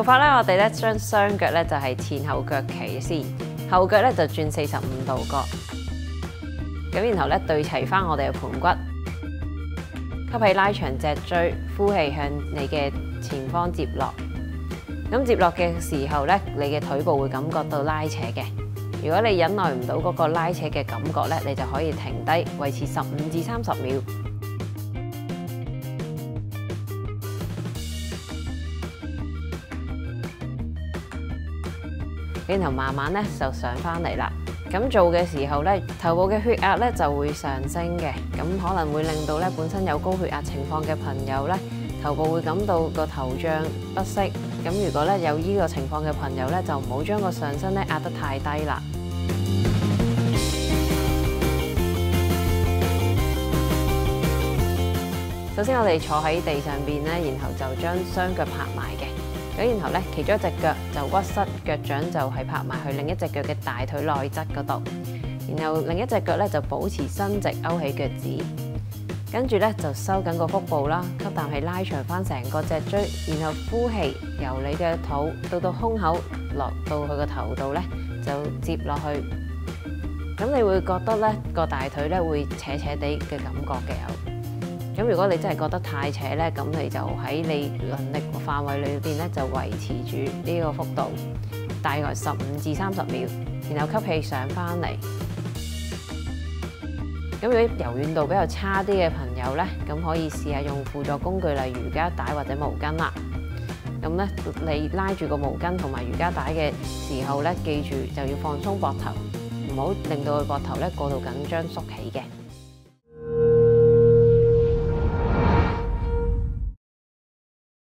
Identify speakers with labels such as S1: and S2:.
S1: 做法咧，我哋咧將雙腳咧就係前後腳企先，後腳咧就轉四十五度角，咁然後咧對齊翻我哋嘅盤骨，吸氣拉長脊椎，呼氣向你嘅前方接落。咁接落嘅時候咧，你嘅腿部會感覺到拉扯嘅。如果你忍耐唔到嗰個拉扯嘅感覺咧，你就可以停低，維持十五至三十秒。然後慢慢咧就上翻嚟啦。咁做嘅時候咧，頭部嘅血壓咧就會上升嘅，咁可能會令到咧本身有高血壓情況嘅朋友咧，頭部會感到個頭脹不適。咁如果咧有呢個情況嘅朋友咧，就唔好將個上身咧壓得太低啦。首先我哋坐喺地上邊咧，然後就將雙腳拍埋嘅。咁然後咧，其中一隻腳就屈膝，腳掌就係拍埋去另一隻腳嘅大腿內側嗰度。然後另一隻腳咧就保持伸直，勾起腳趾。跟住咧就收緊個腹部啦，吸啖氣拉長翻成個脊椎。然後呼氣，由你嘅肚到到胸口落到佢個頭度咧，就接落去。咁你會覺得咧個大腿咧會扯扯地嘅感覺嘅有。咁如果你真係覺得太扯咧，咁你就喺你能力範圍裏邊咧，就維持住呢個幅度，大概十五至三十秒，然後吸氣上翻嚟。咁如果柔軟度比較差啲嘅朋友咧，咁可以試下用輔助工具，例如瑜伽帶或者毛巾啦。咁咧，你拉住個毛巾同埋瑜伽帶嘅時候咧，記住就要放鬆膊頭，唔好令到佢膊頭咧過度緊張縮起嘅。